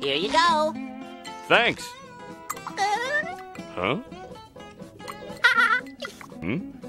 Here you go. Thanks. Um. Huh? Hmm?